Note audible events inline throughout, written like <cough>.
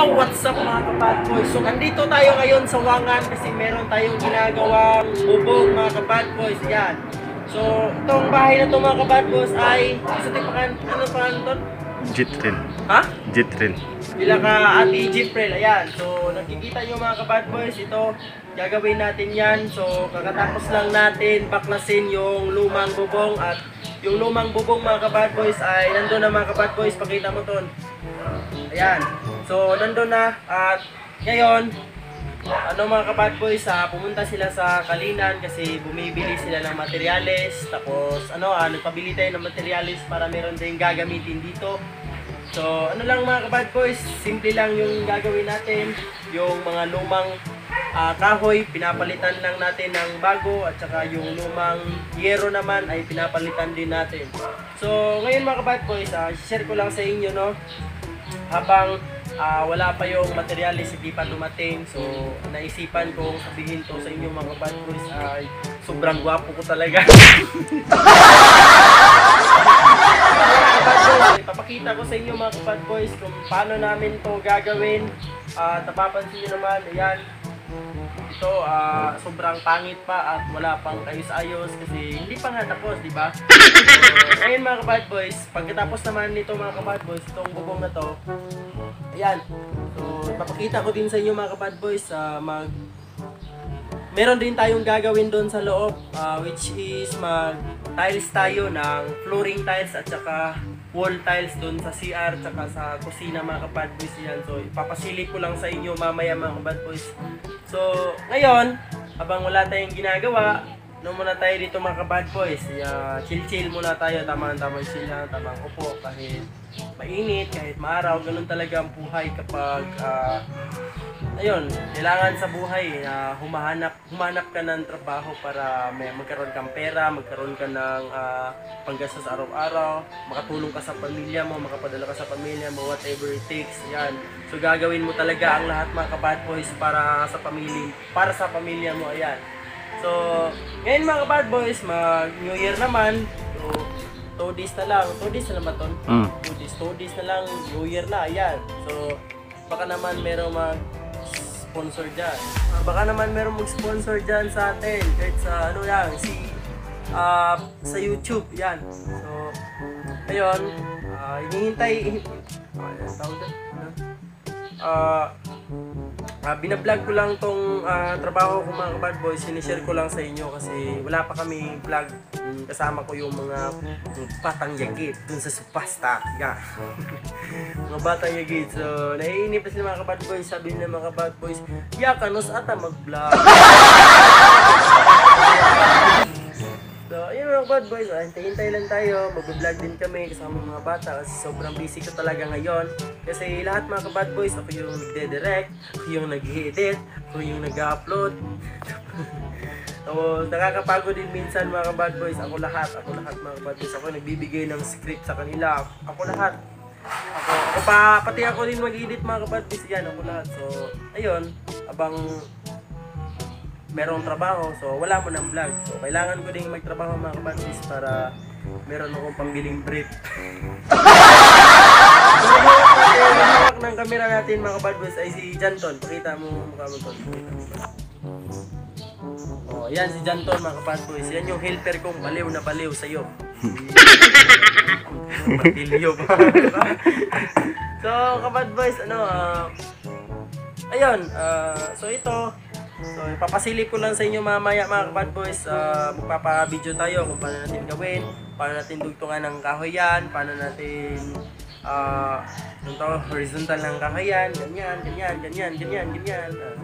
Yo, what's up mga kabad boys? So, andito tayo ngayon sa Wangan kasi meron tayong ginagawang bubog mga kabad boys. Yan. So, itong bahay na to mga kabad boys ay sa tipakan, ano pa to? Jitrin. Ha? Jitrin. Bila ka Ate Jiprel, ayan. So, nakikita nyo mga kabad boys, ito, gagawin natin yan. So, kakatapos lang natin baklasin yung lumang bubong at yung lumang bubong mga kabad boys ay nandun na mga kabad boys, pakita mo ton. Ayan. So, nandun na at ngayon, ano mga kabad boys, ah, pumunta sila sa Kalinan kasi bumibili sila ng materyales. Tapos, ano, ah, nagpabili tayo ng materyales para meron tayong gagamitin dito. So, ano lang mga kabad boys, simple lang yung gagawin natin. Yung mga lumang ah, kahoy, pinapalitan lang natin ng bago at saka yung lumang yero naman ay pinapalitan din natin. So, ngayon mga kabad boys, ah, share ko lang sa inyo, no? Habang ah, wala pa yung materialis hindi pa dumating. So naisipan kong sabihin to sa inyo mga bad boys ay sobrang gwapo ko talaga. <laughs> Ipapakita ko sa inyo mga bad boys kung paano namin to gagawin. At napapansin nyo naman ayan ito ah, sobrang pangit pa at wala pang ayos-ayos kasi hindi pa nga tapos, di ba? <laughs> So, ayun mga bad boys, pagkatapos naman nito mga bad boys, itong bubong na to, ayan. So, papakita ko din sa inyo mga bad boys, ah, mag meron din tayong gagawin doon sa loob ah, which is mag tiles tayo ng flooring tiles at saka wall tiles doon sa CR at saka sa kusina mga kapad boys yan. So ipapasilip ko lang sa inyo mamaya mga kapad boys. So ngayon, habang wala tayong ginagawa, no muna tayo dito mga kabad boys. Yeah, chill chill muna tayo, tamang tamang chill lang, tamang upo kahit mainit, kahit maaraw, ganun talaga ang buhay kapag ah, ayun, kailangan sa buhay na humahanap, humanap ka ng trabaho para may magkaroon kang pera, magkaroon ka ng ah, panggastos araw-araw, makatulong ka sa pamilya mo, makapadala ka sa pamilya mo, whatever it takes, yan. So gagawin mo talaga ang lahat mga kabad boys para sa pamilya, para sa pamilya mo, ayan. So, ngayon mga kabad boys, mag New Year naman, so 2 days na lang, 2 days na lang ba ton? Mm. 2 days, 2 days na lang, New Year na, ayan. So, baka naman merong mag sponsor dyan. Ah, baka naman merong mag-sponsor dyan sa atin, kahit sa ano yan, si, ah, sa YouTube, yan. So, ayun, ah, hinihintay, <laughs> uh, tawag doon, ano? Ah, Ah, binablog ko lang tong ah, trabaho ko mga bad boys, sinishare ko lang sa inyo kasi wala pa kami vlog. Kasama ko yung mga batang yagit dun sa supasta. Yeah. <laughs> mga batang yagit. So, naiinip pa sila mga bad boys. Sabi nila mga bad boys, yakanos ata mag-vlog. <laughs> Bad boys, hintay-hintay lang tayo, mag-vlog din kami kasama mga bata kasi sobrang busy ko talaga ngayon. Kasi lahat mga bad boys, ako yung nagde-direct, ako yung nag-edit, ako yung nag-upload. <laughs> so, nakakapagod din minsan mga bad boys, ako lahat, ako lahat mga bad boys, ako nagbibigay ng script sa kanila, ako lahat. Ako, ako pa, pati ako din mag-edit mga bad boys yan, ako lahat. So, ayun, abang merong trabaho, so wala mo ng vlog. So, kailangan ko ding magtrabaho mga kabandis para meron akong pambiling brief. hawak ng camera natin mga kabandis ay si Janton. Pakita mo mukha mo to. Pakita mo. Oh, yan si Janton mga kabandis. Yan yung helper kong baliw na baliw sa'yo. Patilyo pa. so, kabad boys, ano, ah, ayun, ah, so ito, So, ipapasilip ko lang sa inyo mamaya mga bad boys. Uh, magpapa-video tayo kung paano natin gawin, paano natin dugtungan ng kahoy yan, paano natin uh, to, horizontal ng kahoy yan, ganyan, ganyan, ganyan, ganyan, ganyan. Uh,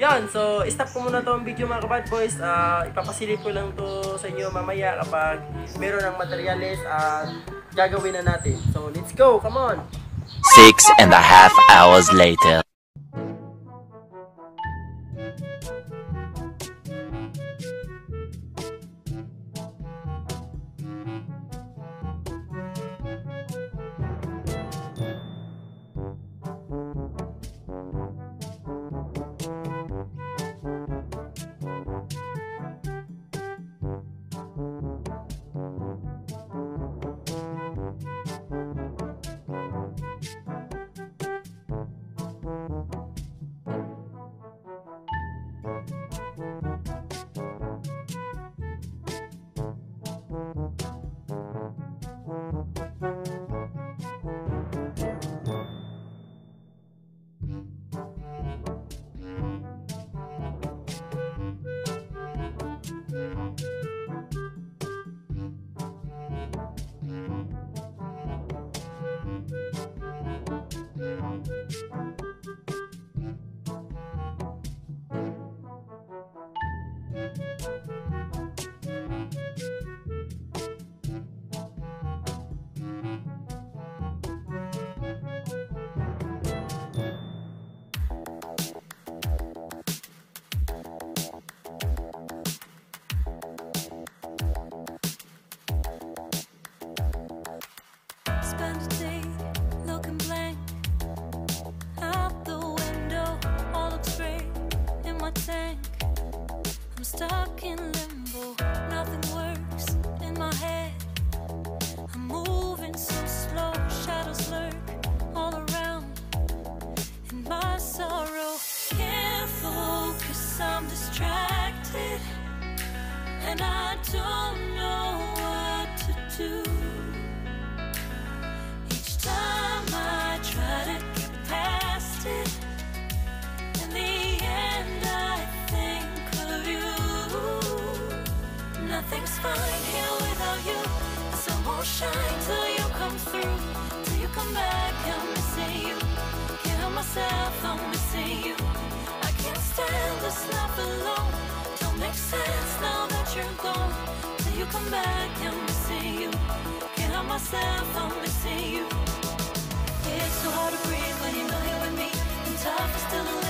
yan, so stop ko muna to ang video mga bad boys. Uh, ipapasilip ko lang to sa inyo mamaya kapag meron ng materyales at gagawin na natin. So, let's go, come on! Six and a half hours later. stuck fine here without you. The sun won't shine till you come through. Till you come back, I'm missing you. Can't help myself, I'm missing you. I can't stand this life alone. Don't make sense now that you're gone. Till you come back, I'm missing you. Can't help myself, I'm missing you. It's so hard to breathe when you're not here with me. And tough is still alive.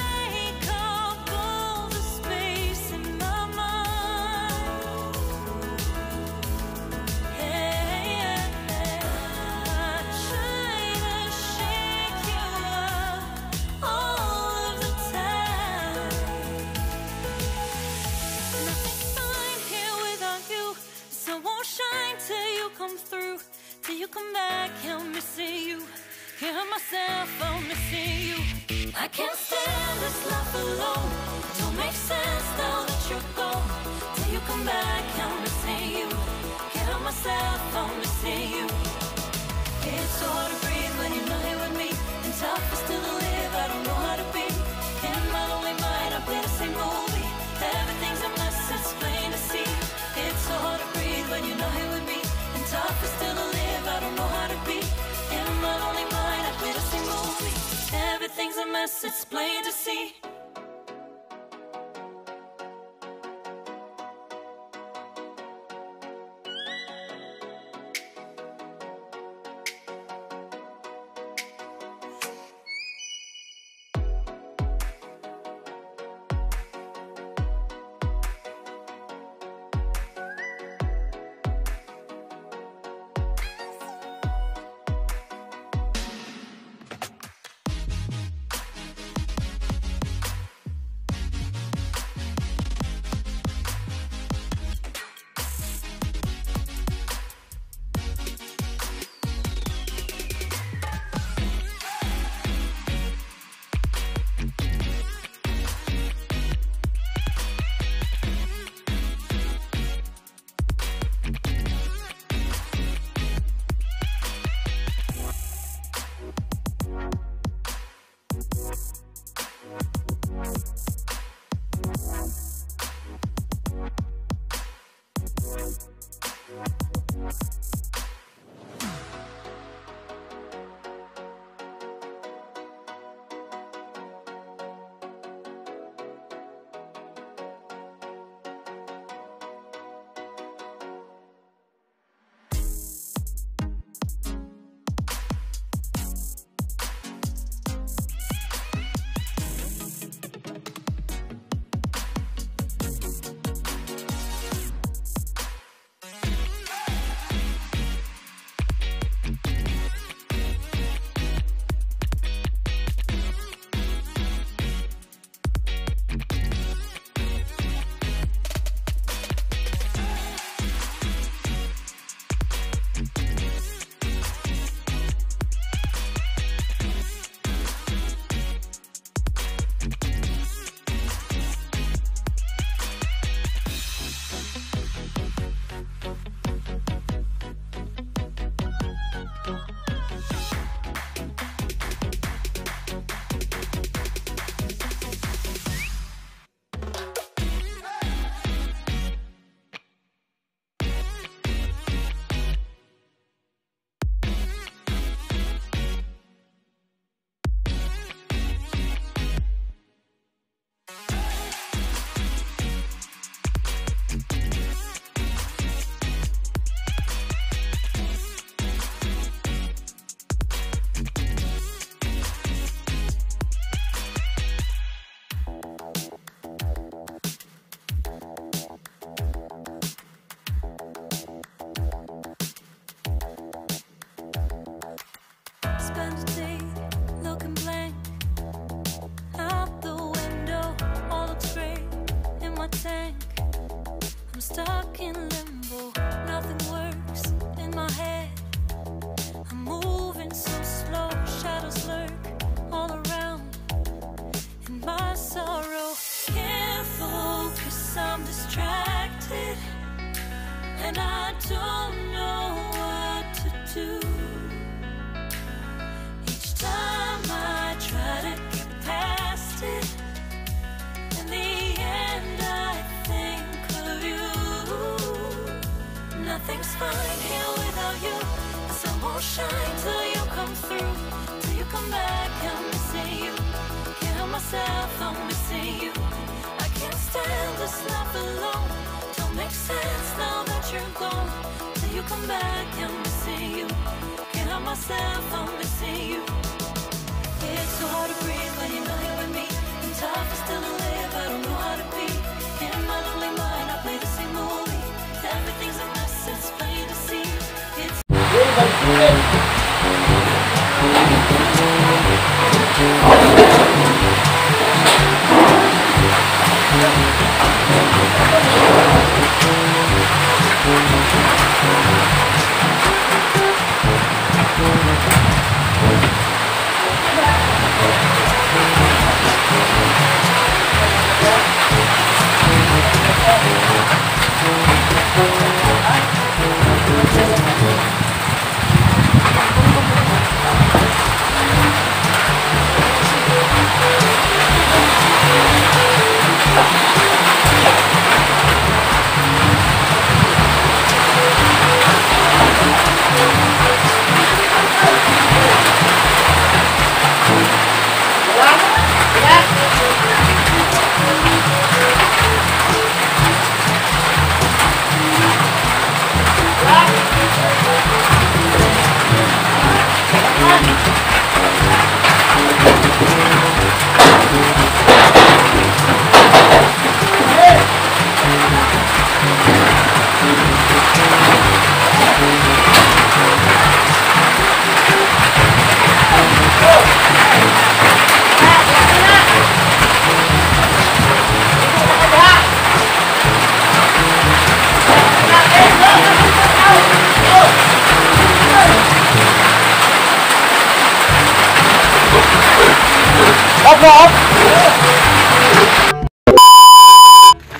This alone. Don't make sense now that you're gone. Till you come back, I'm missing you. Can't help myself, I'm missing you. It's so hard to breathe when you're not here with me. And tough is still to live, I don't know how to be. In my lonely mind, I play the same movie. Everything's a mess, it's plain to see. It's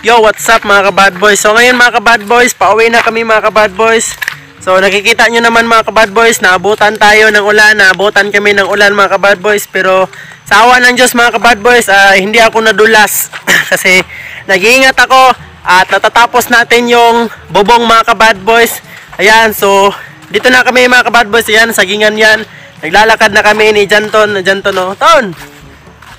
Yo, what's up mga kabad boys? So ngayon mga kabad boys, pauwi na kami mga kabad boys. So nakikita nyo naman mga kabad boys, naabutan tayo ng ulan, naabutan kami ng ulan mga kabad boys. Pero sa awa ng Diyos mga kabad boys, ah, hindi ako nadulas. <laughs> Kasi nag-iingat ako at natatapos natin yung bubong mga kabad boys. Ayan, so dito na kami mga kabad boys. Ayan, sagingan yan. Naglalakad na kami ni Janton. Janton, oh. Ton!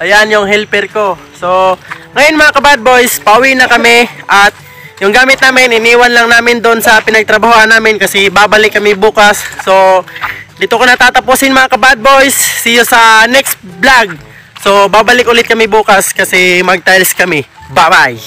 Ayan yung helper ko. So, ngayon mga kabad boys, pauwi na kami at yung gamit namin, iniwan lang namin doon sa pinagtrabahoan namin kasi babalik kami bukas. So, dito ko natatapusin mga kabad boys. See you sa next vlog. So, babalik ulit kami bukas kasi mag-tiles kami. Bye-bye!